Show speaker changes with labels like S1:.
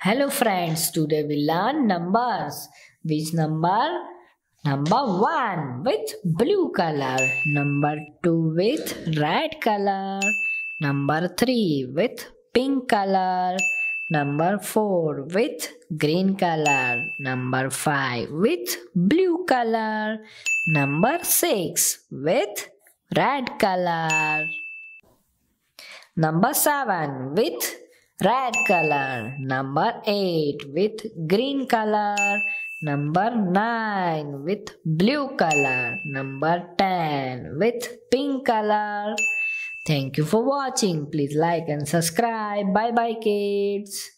S1: Hello friends, today we learn numbers. Which number? Number 1 with blue color. Number 2 with red color. Number 3 with pink color. Number 4 with green color. Number 5 with blue color. Number 6 with red color. Number 7 with red color. Number 8 with green color. Number 9 with blue color. Number 10 with pink color. Thank you for watching. Please like and subscribe. Bye bye kids.